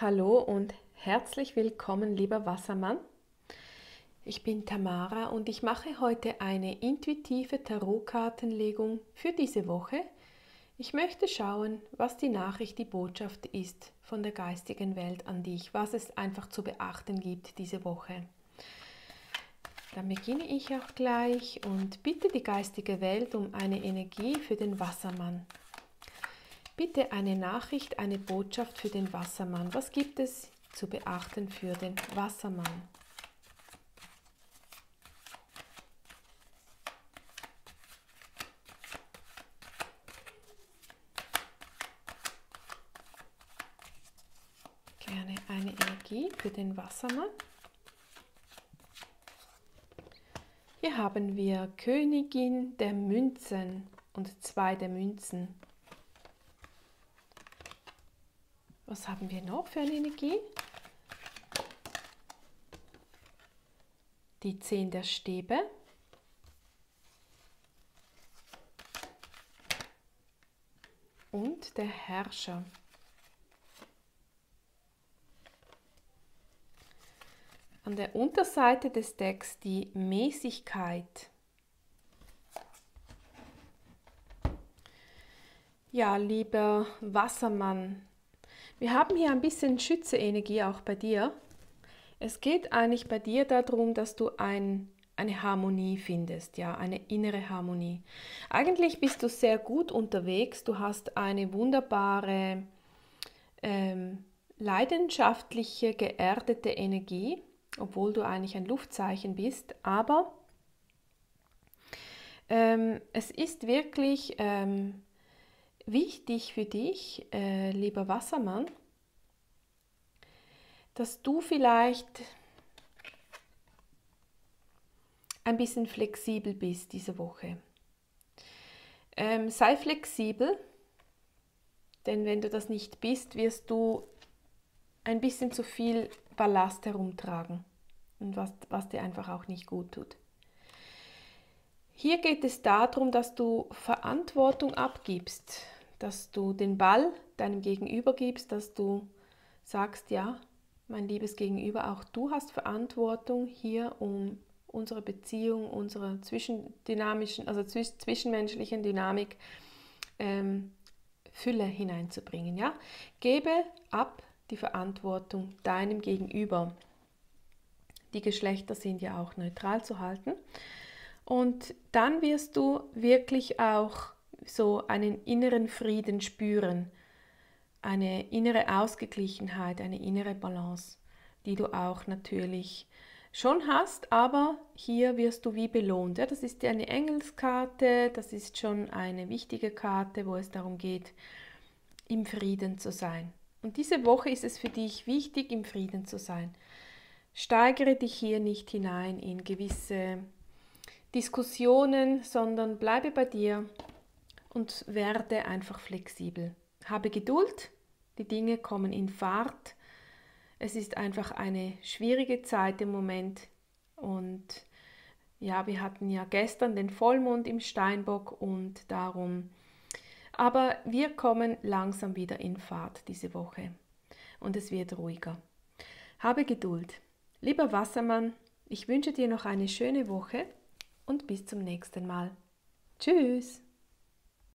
Hallo und herzlich willkommen, lieber Wassermann. Ich bin Tamara und ich mache heute eine intuitive Tarotkartenlegung für diese Woche. Ich möchte schauen, was die Nachricht, die Botschaft ist von der geistigen Welt an dich, was es einfach zu beachten gibt diese Woche. Dann beginne ich auch gleich und bitte die geistige Welt um eine Energie für den Wassermann. Bitte eine Nachricht, eine Botschaft für den Wassermann. Was gibt es zu beachten für den Wassermann? Gerne eine Energie für den Wassermann. Hier haben wir Königin der Münzen und zwei der Münzen. Was haben wir noch für eine Energie? Die 10 der Stäbe. Und der Herrscher. An der Unterseite des Decks die Mäßigkeit. Ja, lieber Wassermann, wir haben hier ein bisschen Schütze-Energie auch bei dir. Es geht eigentlich bei dir darum, dass du ein, eine Harmonie findest, ja, eine innere Harmonie. Eigentlich bist du sehr gut unterwegs, du hast eine wunderbare, ähm, leidenschaftliche, geerdete Energie, obwohl du eigentlich ein Luftzeichen bist, aber ähm, es ist wirklich ähm, wichtig für dich, äh, lieber Wassermann, dass du vielleicht ein bisschen flexibel bist diese Woche. Ähm, sei flexibel, denn wenn du das nicht bist, wirst du ein bisschen zu viel Ballast herumtragen und was, was dir einfach auch nicht gut tut. Hier geht es darum, dass du Verantwortung abgibst dass du den Ball deinem Gegenüber gibst, dass du sagst, ja, mein liebes Gegenüber, auch du hast Verantwortung hier, um unsere Beziehung, unsere zwischendynamischen, also zwischenmenschlichen Dynamik ähm, Fülle hineinzubringen. Ja? Gebe ab die Verantwortung deinem Gegenüber. Die Geschlechter sind ja auch neutral zu halten. Und dann wirst du wirklich auch so einen inneren Frieden spüren, eine innere Ausgeglichenheit, eine innere Balance, die du auch natürlich schon hast, aber hier wirst du wie belohnt. Ja, das ist eine Engelskarte, das ist schon eine wichtige Karte, wo es darum geht, im Frieden zu sein. Und diese Woche ist es für dich wichtig, im Frieden zu sein. Steigere dich hier nicht hinein in gewisse Diskussionen, sondern bleibe bei dir, und werde einfach flexibel. Habe Geduld, die Dinge kommen in Fahrt. Es ist einfach eine schwierige Zeit im Moment und ja, wir hatten ja gestern den Vollmond im Steinbock und darum. Aber wir kommen langsam wieder in Fahrt diese Woche und es wird ruhiger. Habe Geduld. Lieber Wassermann, ich wünsche dir noch eine schöne Woche und bis zum nächsten Mal. Tschüss!